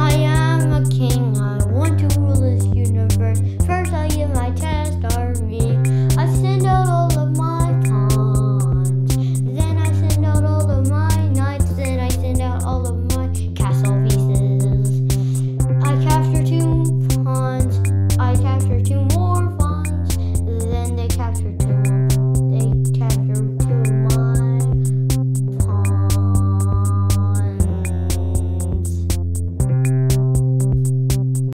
I am a king.